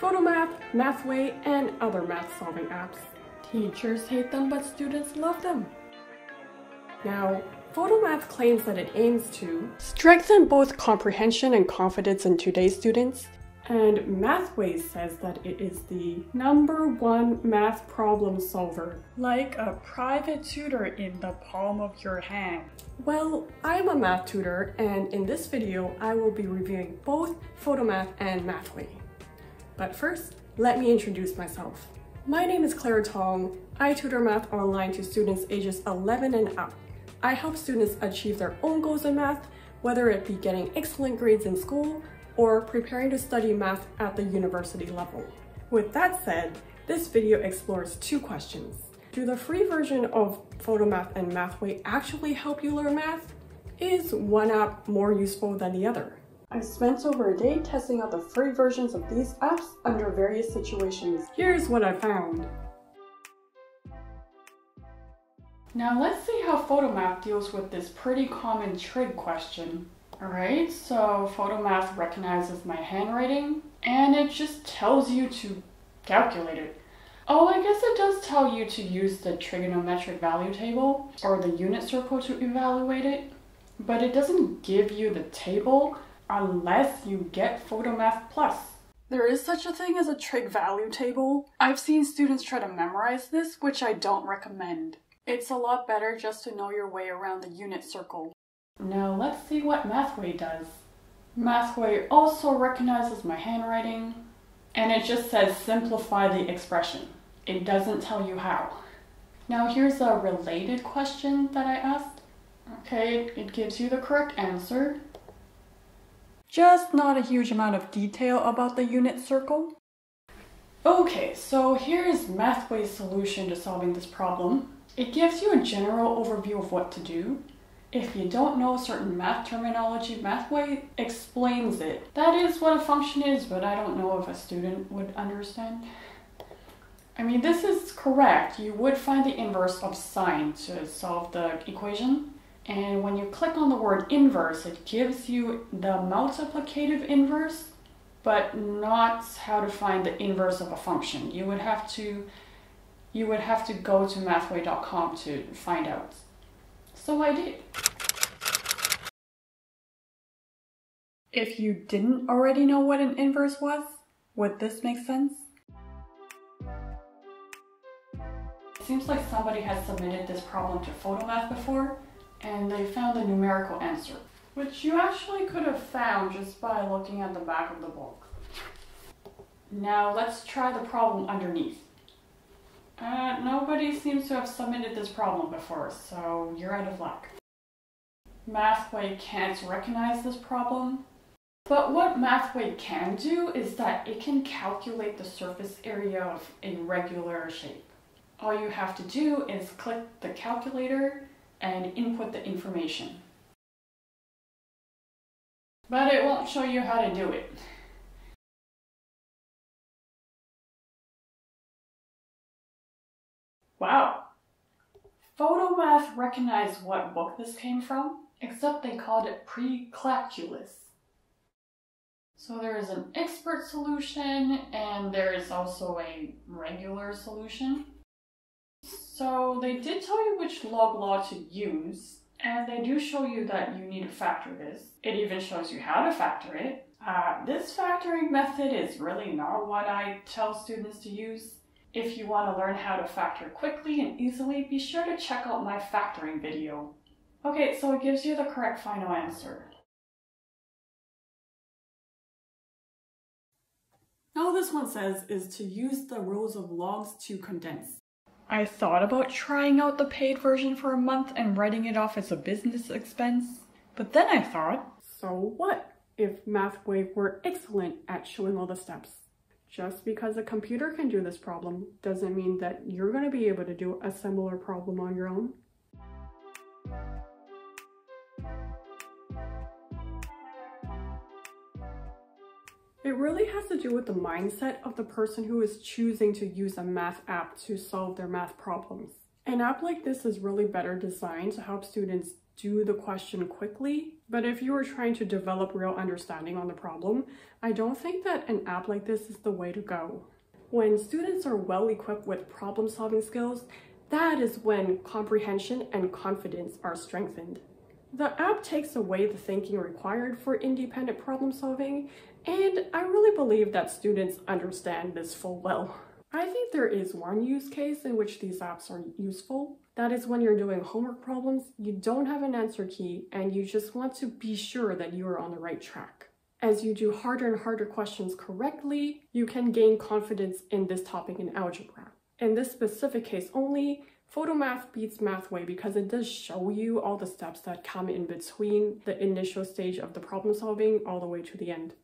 Photomath, Mathway, and other math solving apps. Teachers hate them, but students love them. Now, Photomath claims that it aims to strengthen both comprehension and confidence in today's students, and Mathways says that it is the number one math problem solver. Like a private tutor in the palm of your hand. Well, I'm a math tutor, and in this video, I will be reviewing both Photomath and Mathway. But first, let me introduce myself. My name is Clara Tong. I tutor math online to students ages 11 and up. I help students achieve their own goals in math, whether it be getting excellent grades in school or preparing to study math at the university level. With that said, this video explores two questions. Do the free version of Photomath and Mathway actually help you learn math? Is one app more useful than the other? I spent over a day testing out the free versions of these apps under various situations. Here's what I found. Now let's see how Photomath deals with this pretty common trig question. Alright, so Photomath recognizes my handwriting and it just tells you to calculate it. Oh, I guess it does tell you to use the trigonometric value table or the unit circle to evaluate it, but it doesn't give you the table unless you get Photomath Plus. There is such a thing as a trig value table. I've seen students try to memorize this, which I don't recommend. It's a lot better just to know your way around the unit circle. Now let's see what Mathway does. Mathway also recognizes my handwriting, and it just says simplify the expression. It doesn't tell you how. Now here's a related question that I asked. Okay, it gives you the correct answer, just not a huge amount of detail about the unit circle. Okay, so here's Mathway's solution to solving this problem. It gives you a general overview of what to do. If you don't know a certain math terminology, Mathway explains it. That is what a function is, but I don't know if a student would understand. I mean, this is correct. You would find the inverse of sine to solve the equation. And when you click on the word inverse, it gives you the multiplicative inverse, but not how to find the inverse of a function. You would have to you would have to go to mathway.com to find out. So I did. If you didn't already know what an inverse was, would this make sense? It seems like somebody has submitted this problem to Photomath before, and they found a numerical answer, which you actually could have found just by looking at the back of the book. Now let's try the problem underneath. Uh, nobody seems to have submitted this problem before, so you're out of luck. Mathway can't recognize this problem, but what Mathway can do is that it can calculate the surface area of a regular shape. All you have to do is click the calculator and input the information. But it won't show you how to do it. Wow. Photomath recognized what book this came from, except they called it Precalculus. So there is an expert solution and there is also a regular solution. So they did tell you which log law to use, and they do show you that you need to factor this. It even shows you how to factor it. Uh, this factoring method is really not what I tell students to use. If you want to learn how to factor quickly and easily, be sure to check out my factoring video. Okay, so it gives you the correct final answer. All this one says is to use the rules of logs to condense. I thought about trying out the paid version for a month and writing it off as a business expense, but then I thought, so what if Mathway were excellent at showing all the steps? Just because a computer can do this problem doesn't mean that you're going to be able to do a similar problem on your own. It really has to do with the mindset of the person who is choosing to use a math app to solve their math problems. An app like this is really better designed to help students do the question quickly. But if you are trying to develop real understanding on the problem, I don't think that an app like this is the way to go. When students are well equipped with problem solving skills, that is when comprehension and confidence are strengthened. The app takes away the thinking required for independent problem solving, and I really believe that students understand this full well. I think there is one use case in which these apps are useful. That is when you're doing homework problems, you don't have an answer key, and you just want to be sure that you are on the right track. As you do harder and harder questions correctly, you can gain confidence in this topic in algebra. In this specific case only, Photomath beats Mathway because it does show you all the steps that come in between the initial stage of the problem solving all the way to the end.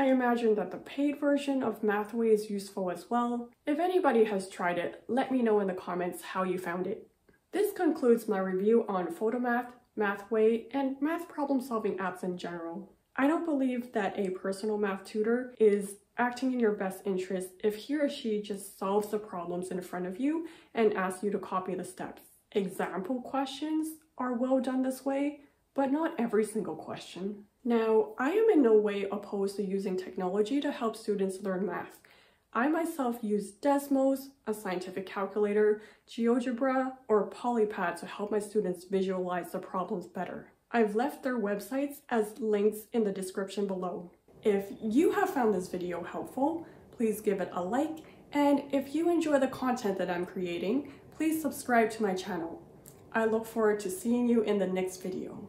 I imagine that the paid version of Mathway is useful as well. If anybody has tried it, let me know in the comments how you found it. This concludes my review on Photomath, Mathway, and math problem solving apps in general. I don't believe that a personal math tutor is acting in your best interest if he or she just solves the problems in front of you and asks you to copy the steps. Example questions are well done this way, but not every single question. Now, I am in no way opposed to using technology to help students learn math. I myself use Desmos, a scientific calculator, GeoGebra, or Polypad to help my students visualize the problems better. I've left their websites as links in the description below. If you have found this video helpful, please give it a like, and if you enjoy the content that I'm creating, please subscribe to my channel. I look forward to seeing you in the next video.